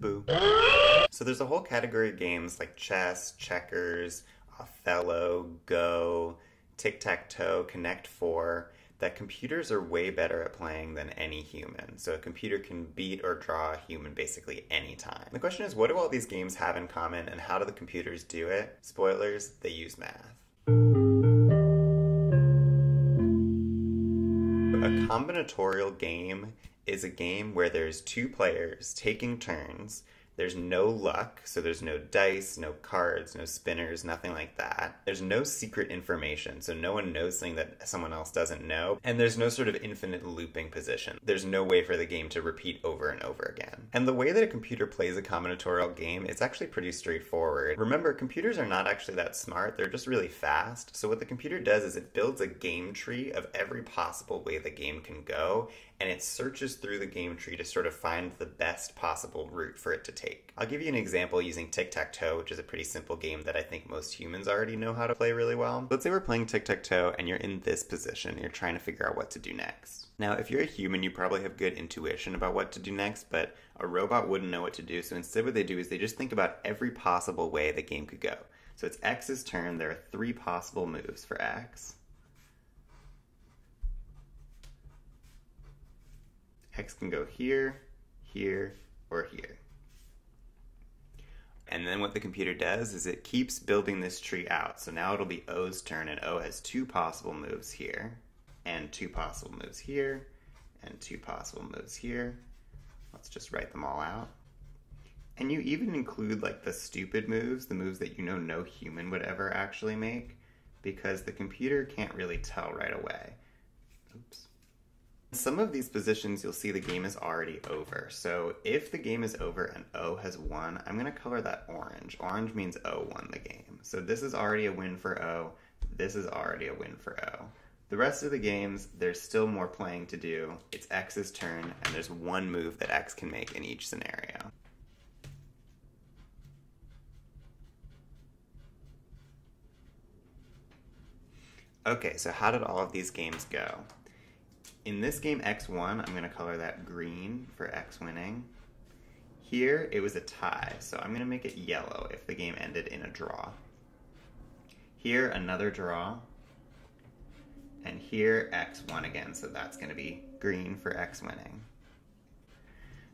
Boo. So there's a whole category of games like chess, checkers, Othello, Go, Tic Tac Toe, Connect Four that computers are way better at playing than any human. So a computer can beat or draw a human basically anytime. The question is, what do all these games have in common and how do the computers do it? Spoilers, they use math. A combinatorial game is a game where there's two players taking turns there's no luck, so there's no dice, no cards, no spinners, nothing like that. There's no secret information, so no one knows something that someone else doesn't know. And there's no sort of infinite looping position. There's no way for the game to repeat over and over again. And the way that a computer plays a combinatorial game is actually pretty straightforward. Remember, computers are not actually that smart, they're just really fast. So what the computer does is it builds a game tree of every possible way the game can go, and it searches through the game tree to sort of find the best possible route for it to take. I'll give you an example using tic tac toe, which is a pretty simple game that I think most humans already know how to play really well. Let's say we're playing tic tac toe and you're in this position, you're trying to figure out what to do next. Now, if you're a human, you probably have good intuition about what to do next, but a robot wouldn't know what to do, so instead, what they do is they just think about every possible way the game could go. So it's X's turn, there are three possible moves for X. X can go here, here. And then what the computer does is it keeps building this tree out. So now it'll be O's turn, and O has two possible moves here, and two possible moves here, and two possible moves here. Let's just write them all out. And you even include like the stupid moves, the moves that you know no human would ever actually make, because the computer can't really tell right away. Oops. Some of these positions you'll see the game is already over. So if the game is over and O has won, I'm going to color that orange. Orange means O won the game. So this is already a win for O. This is already a win for O. The rest of the games, there's still more playing to do. It's X's turn, and there's one move that X can make in each scenario. Okay, so how did all of these games go? In this game x won, I'm going to color that green for x winning. Here, it was a tie, so I'm going to make it yellow if the game ended in a draw. Here, another draw. And here, x won again, so that's going to be green for x winning.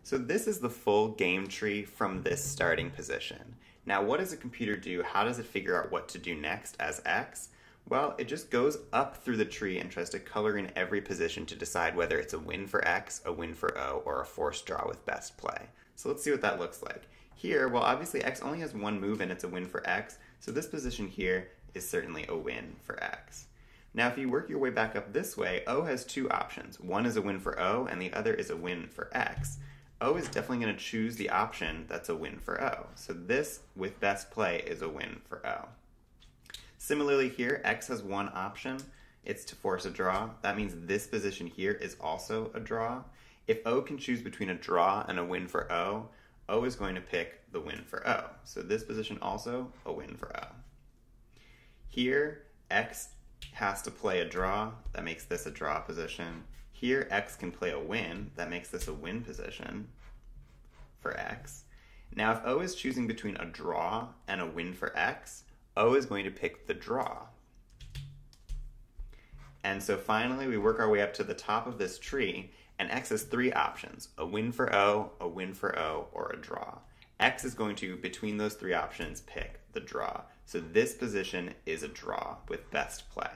So this is the full game tree from this starting position. Now, what does a computer do? How does it figure out what to do next as x? Well, it just goes up through the tree and tries to color in every position to decide whether it's a win for X, a win for O, or a forced draw with best play. So let's see what that looks like. Here, well, obviously X only has one move and it's a win for X, so this position here is certainly a win for X. Now, if you work your way back up this way, O has two options. One is a win for O, and the other is a win for X. O is definitely going to choose the option that's a win for O. So this, with best play, is a win for O. Similarly here, X has one option. It's to force a draw. That means this position here is also a draw. If O can choose between a draw and a win for O, O is going to pick the win for O. So this position also a win for O. Here, X has to play a draw. That makes this a draw position. Here, X can play a win. That makes this a win position for X. Now, if O is choosing between a draw and a win for X, O is going to pick the draw. And so finally, we work our way up to the top of this tree, and X has three options a win for O, a win for O, or a draw. X is going to, between those three options, pick the draw. So this position is a draw with best play.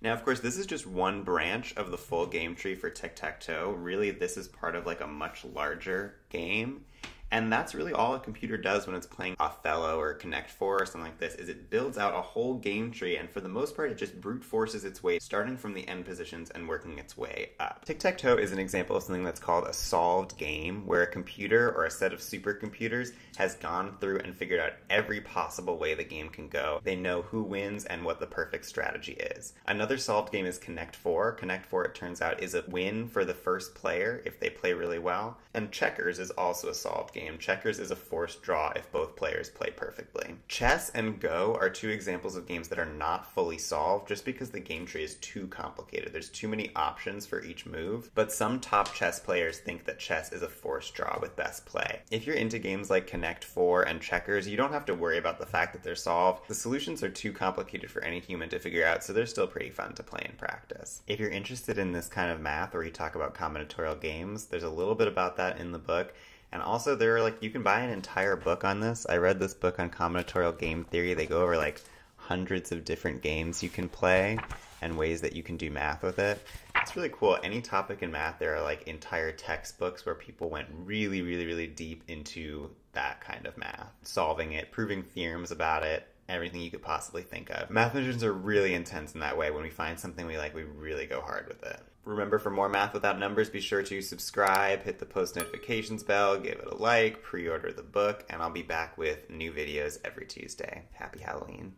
Now, of course, this is just one branch of the full game tree for tic tac toe. Really, this is part of like a much larger game. And that's really all a computer does when it's playing Othello or Connect 4 or something like this, is it builds out a whole game tree and for the most part it just brute forces its way starting from the end positions and working its way up. Tic-tac-toe is an example of something that's called a solved game where a computer or a set of supercomputers has gone through and figured out every possible way the game can go. They know who wins and what the perfect strategy is. Another solved game is Connect 4. Connect 4 it turns out is a win for the first player if they play really well. And checkers is also a solved game game, checkers is a forced draw if both players play perfectly. Chess and Go are two examples of games that are not fully solved just because the game tree is too complicated. There's too many options for each move, but some top chess players think that chess is a forced draw with best play. If you're into games like Connect 4 and checkers, you don't have to worry about the fact that they're solved. The solutions are too complicated for any human to figure out, so they're still pretty fun to play in practice. If you're interested in this kind of math where you talk about combinatorial games, there's a little bit about that in the book. And also, there are like you can buy an entire book on this. I read this book on combinatorial game theory. They go over like hundreds of different games you can play and ways that you can do math with it. It's really cool. Any topic in math, there are like entire textbooks where people went really, really, really deep into that kind of math, solving it, proving theorems about it, everything you could possibly think of. Mathematicians are really intense in that way. When we find something we like, we really go hard with it. Remember, for more Math Without Numbers, be sure to subscribe, hit the post notifications bell, give it a like, pre order the book, and I'll be back with new videos every Tuesday. Happy Halloween.